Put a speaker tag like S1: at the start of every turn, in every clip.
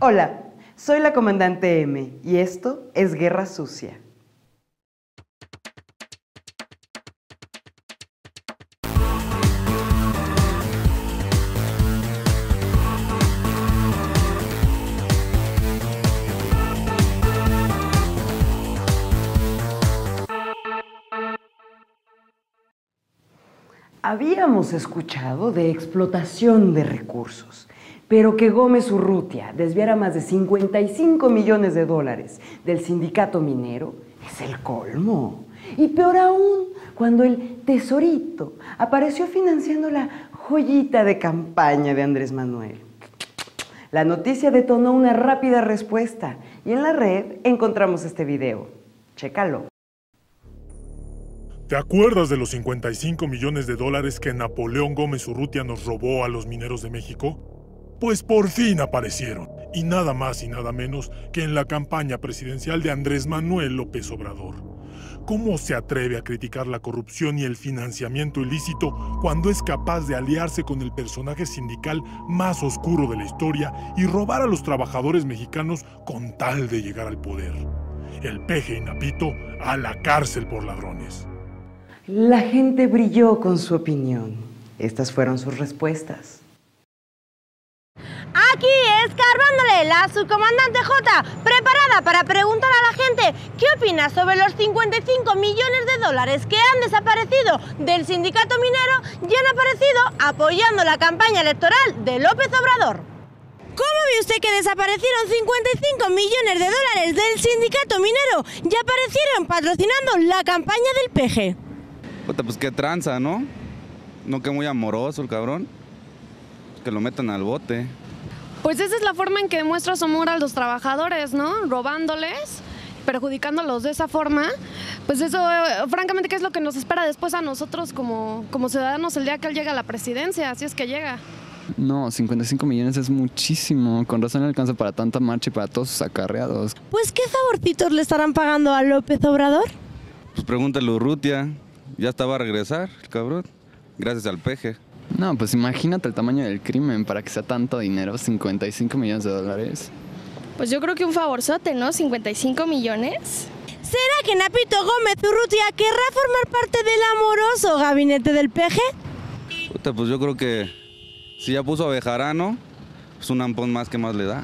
S1: Hola, soy la comandante M y esto es Guerra Sucia. Habíamos escuchado de explotación de recursos, pero que Gómez Urrutia desviara más de 55 millones de dólares del sindicato minero es el colmo. Y peor aún, cuando el tesorito apareció financiando la joyita de campaña de Andrés Manuel. La noticia detonó una rápida respuesta y en la red encontramos este video. Chécalo.
S2: ¿Te acuerdas de los 55 millones de dólares que Napoleón Gómez Urrutia nos robó a los mineros de México? Pues por fin aparecieron, y nada más y nada menos que en la campaña presidencial de Andrés Manuel López Obrador. ¿Cómo se atreve a criticar la corrupción y el financiamiento ilícito cuando es capaz de aliarse con el personaje sindical más oscuro de la historia y robar a los trabajadores mexicanos con tal de llegar al poder? El peje y a la cárcel por ladrones.
S1: La gente brilló con su opinión. Estas fueron sus respuestas.
S3: Aquí escarbándole la subcomandante J, preparada para preguntar a la gente qué opina sobre los 55 millones de dólares que han desaparecido del sindicato minero y han aparecido apoyando la campaña electoral de López Obrador. ¿Cómo ve usted que desaparecieron 55 millones de dólares del sindicato minero y aparecieron patrocinando la campaña del?
S4: Puta, pues qué tranza, ¿no? No que muy amoroso el cabrón. Que lo metan al bote.
S5: Pues esa es la forma en que demuestra su amor a los trabajadores, ¿no? Robándoles, perjudicándolos de esa forma. Pues eso, eh, francamente, ¿qué es lo que nos espera después a nosotros como, como ciudadanos el día que él llega a la presidencia? Así es que llega.
S6: No, 55 millones es muchísimo. Con razón alcanza para tanta marcha y para todos sus acarreados.
S3: Pues, ¿qué favorcitos le estarán pagando a López Obrador?
S4: Pues pregúntale a Urrutia. Ya estaba a regresar, el cabrón. Gracias al peje.
S6: No, pues imagínate el tamaño del crimen para que sea tanto dinero, 55 millones de dólares.
S7: Pues yo creo que un favorzote, ¿no? 55 millones.
S3: ¿Será que Napito Gómez Urrutia querrá formar parte del amoroso gabinete del peje?
S4: Puta, pues yo creo que si ya puso a Bejarano, pues un ampón más que más le da.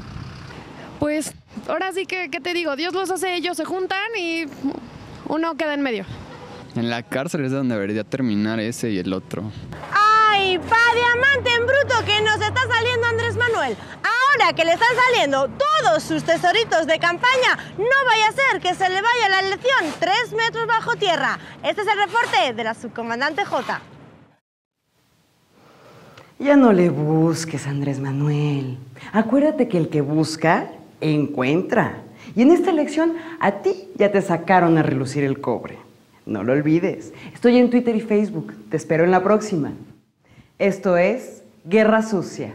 S5: Pues ahora sí que, ¿qué te digo? Dios los hace, ellos se juntan y uno queda en medio.
S6: En la cárcel es donde debería terminar ese y el otro.
S3: ¡Ay, pa diamante en bruto que nos está saliendo Andrés Manuel! Ahora que le están saliendo todos sus tesoritos de campaña, no vaya a ser que se le vaya la elección tres metros bajo tierra. Este es el reporte de la subcomandante J.
S1: Ya no le busques, Andrés Manuel. Acuérdate que el que busca, encuentra. Y en esta elección a ti ya te sacaron a relucir el cobre. No lo olvides. Estoy en Twitter y Facebook. Te espero en la próxima. Esto es Guerra Sucia.